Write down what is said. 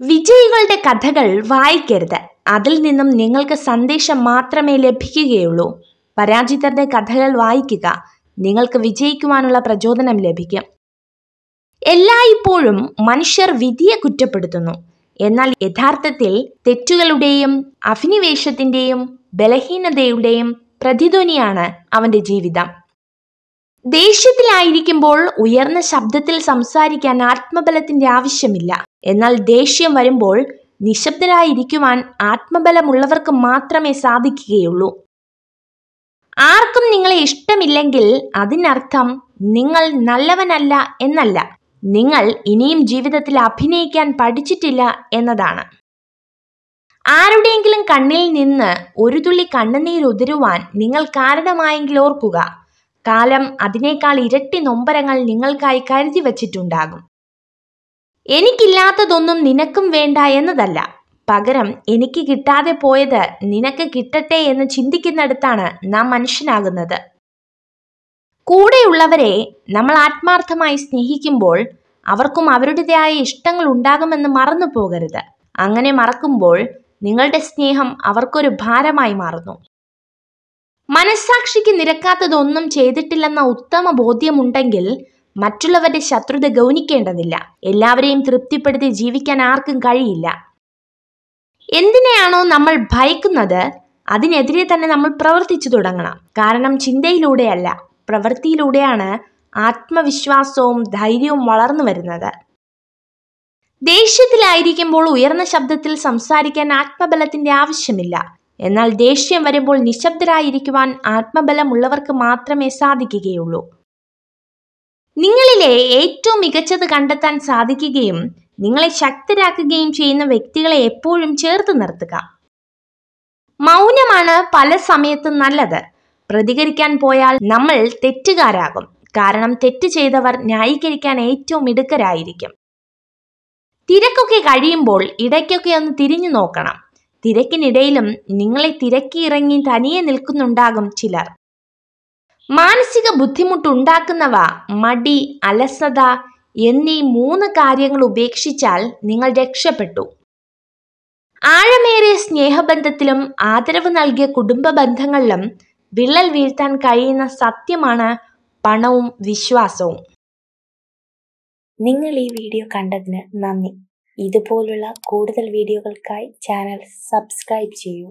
വിജയികളുടെ കഥകൾ വായിക്കരുത്. അതിൽ നിന്നും നിങ്ങൾക്ക് സന്ദേശം മാത്രമേ ലഭിക്കുകയുള്ളൂ. പരാജിതരുടെ കഥകൾ വായിക്കുക. നിങ്ങൾക്ക് വിജയിക്കുവാനുള്ള പ്രചോദനം ലഭിക്കും. എല്ലായ്പ്പോഴും മനുഷ്യർ വിധിയെ കുറ്റപ്പെടുത്തുന്നു. എന്നാൽ യഥാർത്ഥത്തിൽ തെറ്റുകളുടെയും അഭിനിവേശത്തിന്റെയും ബലഹീനതയുടെയും പ്രതിധ്വനിയാണ് അവന്റെ ജീവിതം. ദേഷ്യത്തിലായിരിക്കുമ്പോൾ ഉയർന്ന ശബ്ദത്തിൽ സംസാരിക്കാൻ ആത്മബലത്തിന്റെ ആവശ്യമില്ല. എന്നാൽ ദേഷ്യം വരുമ്പോൾ നിശബ്ദരായിരിക്കുവാൻ ആത്മബലമുള്ളവർക്ക് മാത്രമേ സാധിക്കുകയുള്ളൂ. ആർക്കും നിങ്ങളെ ഇഷ്ടമില്ലെങ്കിൽ അതിനർത്ഥം നിങ്ങൾ നല്ലവനല്ല എന്നല്ല. നിങ്ങൾ ഇനിയും ജീവിതത്തിൽ അഭിനയിക്കാൻ പഠിച്ചിട്ടില്ല എന്നതാണ്. ആരുടെയെങ്കിലും കണ്ണിൽ നിന്ന് ഒരു തുള്ളി കണ്ണുനീർ ഉതിരുവാൻ നിങ്ങൾ കാരണമായെങ്കിൽ ഓർക്കുക. കാലം അതിനേക്കാൾ ഇരട്ടി നൊമ്പരങ്ങൾ നിങ്ങൾക്കായി കരുതി വച്ചിട്ടുണ്ടാകും. എനിക്കില്ലാത്തതൊന്നും നിനക്കും വേണ്ട എന്നതല്ല. പകരം എനിക്ക് കിട്ടാതെ പോയത് നിനക്ക് കിട്ടട്ടെ എന്ന് ചിന്തിക്കുന്നിടത്താണ് നാം മനുഷ്യനാകുന്നത്. കൂടെയുള്ളവരെ നമ്മൾ ആത്മാർത്ഥമായി സ്നേഹിക്കുമ്പോൾ അവർക്കും അവരുടേതായ ഇഷ്ടങ്ങൾ ഉണ്ടാകുമെന്ന് മറന്നു പോകരുത് അങ്ങനെ മറക്കുമ്പോൾ നിങ്ങളുടെ സ്നേഹം അവർക്കൊരു ഭാരമായി മാറുന്നു. മനസ്സാക്ഷിക്ക് നിരക്കാത്തതൊന്നും ചെയ്തിട്ടില്ലെന്ന ഉത്തമ ബോധ്യമുണ്ടെങ്കിൽ മറ്റുള്ളവരുടെ ശത്രുത ഗൗനിക്കേണ്ടതില്ല. എല്ലാവരെയും തൃപ്തിപ്പെടുത്തി ജീവിക്കാൻ ആർക്കും കഴിയില്ല. എന്തിനെയാണോ നമ്മൾ ഭയക്കുന്നത് അതിനെതിരെ തന്നെ നമ്മൾ പ്രവർത്തിച്ചു തുടങ്ങണം. കാരണം ചിന്തയിലൂടെയല്ല പ്രവൃത്തിയിലൂടെയാണ് ആത്മവിശ്വാസവും ധൈര്യവും വളർന്നു വരുന്നത്. ദേഷ്യത്തിലായിരിക്കുമ്പോൾ ഉയർന്ന ശബ്ദത്തിൽ സംസാരിക്കാൻ ആത്മബലത്തിന്റെ ആവശ്യമില്ല. എന്നാൽ ദേഷ്യം വരുമ്പോൾ നിശബ്ദരായിരിക്കുവാൻ ആത്മബലമുള്ളവർക്ക് മാത്രമേ സാധിക്കുകയുള്ളൂ. നിങ്ങളിലെ ഏറ്റവും മികച്ചത് കണ്ടെത്താൻ സാധിക്കുകയും നിങ്ങളെ ശക്തരാക്കുകയും ചെയ്യുന്ന വ്യക്തികളെ എപ്പോഴും ചേർത്ത് നിർത്തുക. മൗനമാണ് പല സമയത്തും നല്ലത്. പ്രതികരിക്കാൻ പോയാൽ നമ്മൾ തെറ്റുകാരാകും. കാരണം തെറ്റ് ചെയ്തവർ ന്യായീകരിക്കാൻ ഏറ്റവും മിടുക്കരായിരിക്കും. തിരക്കൊക്കെ കഴിയുമ്പോൾ ഇടയ്ക്കൊക്കെ ഒന്ന് തിരിഞ്ഞു നോക്കണം. തിരക്കിനിടയിലും നിങ്ങളെ തിരക്കിയിറങ്ങി തനിയെ നിൽക്കുന്നുണ്ടാകും ചിലർ. മാനസിക ബുദ്ധിമുട്ടുണ്ടാക്കുന്നവ മടി അലസത എന്നീ മൂന്ന് കാര്യങ്ങൾ ഉപേക്ഷിച്ചാൽ നിങ്ങൾ രക്ഷപ്പെട്ടു. ആഴമേറിയ സ്നേഹബന്ധത്തിലും ആദരവ് നൽകിയ കുടുംബ ബന്ധങ്ങളിലും വിള്ളൽ വീഴ്ത്താൻ കഴിയുന്ന സത്യമാണ് പണവും വിശ്വാസവും. നിങ്ങൾ ഈ വീഡിയോ കണ്ടതിന് നന്ദി. ഇതുപോലുള്ള കൂടുതൽ വീഡിയോകൾക്കായി ചാനൽ സബ്സ്ക്രൈബ് ചെയ്യൂ.